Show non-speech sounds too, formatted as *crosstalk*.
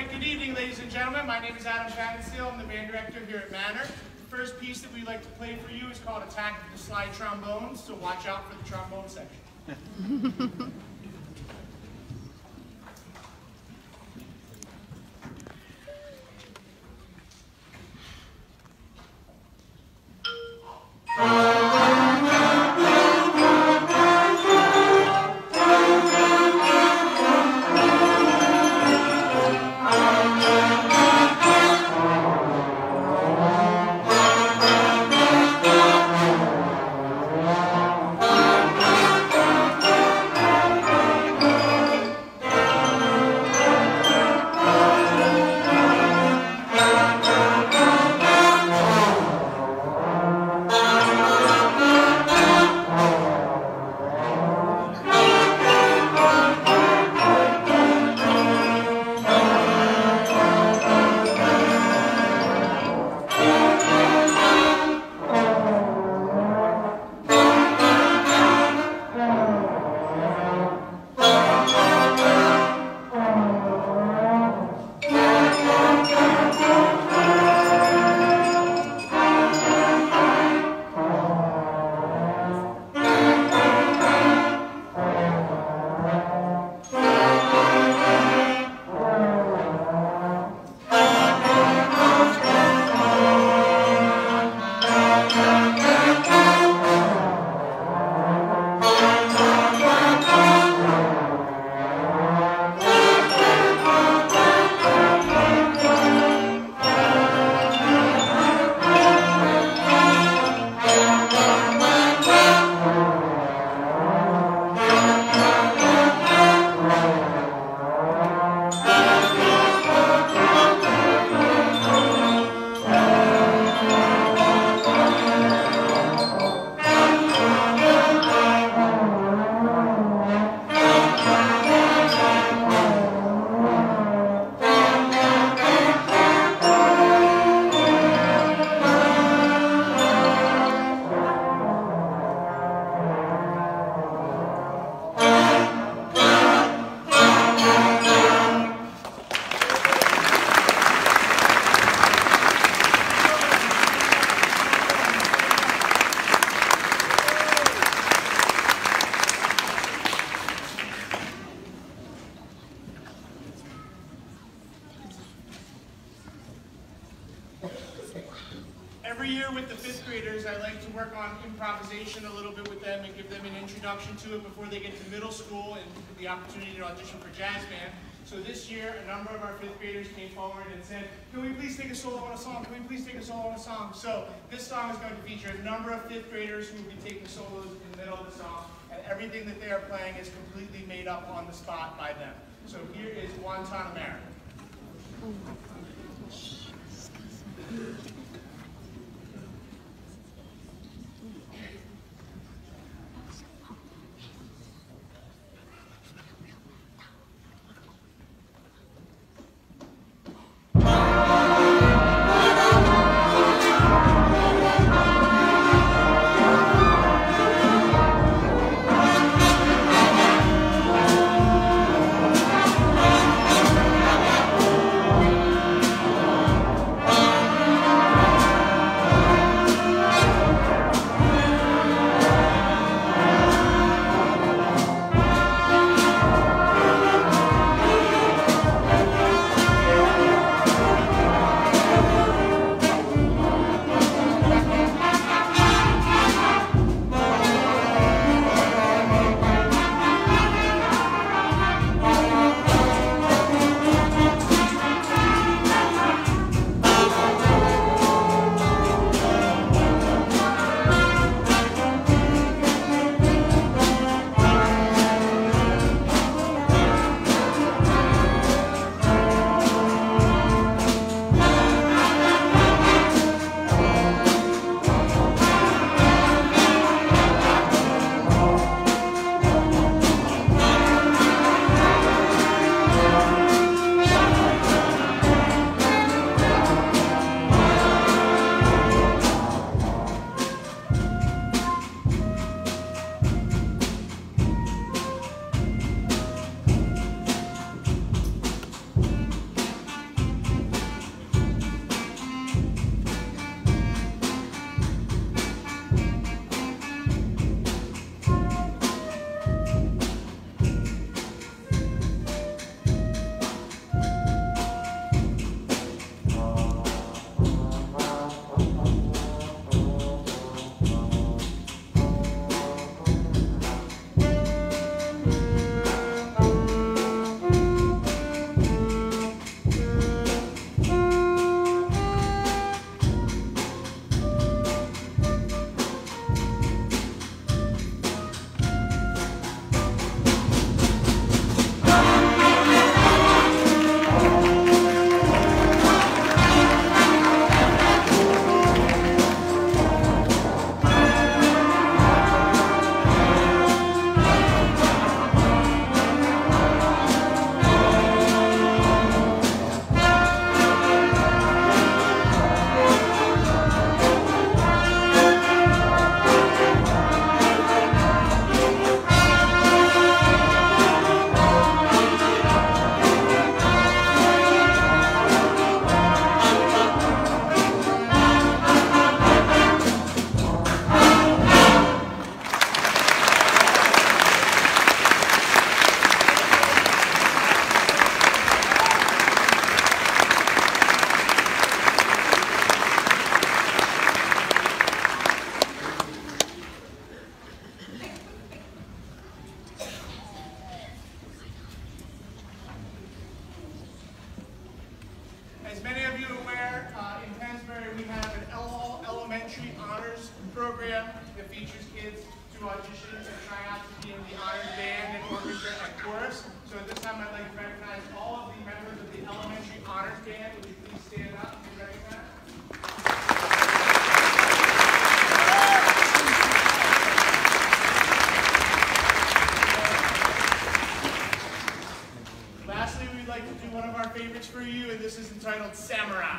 right, good evening, ladies and gentlemen. My name is Adam Pfannenstiel. I'm the band director here at Manor. The first piece that we'd like to play for you is called Attack of the Slide Trombones, so watch out for the trombone section. *laughs* and give them an introduction to it before they get to middle school and the opportunity to audition for jazz band. So this year, a number of our fifth graders came forward and said, can we please take a solo on a song? Can we please take a solo on a song? So this song is going to feature a number of fifth graders who will be taking solos in the middle of the song, and everything that they are playing is completely made up on the spot by them. So here is Guantanamera. Elementary Honors Program that features kids to audition and try out to be in the honors band and orchestra and chorus. So at this time, I'd like to recognize all of the members of the Elementary Honors Band. Would you please stand up and be recognized? Lastly, we'd like to do one of our favorites for you, and this is entitled Samurai.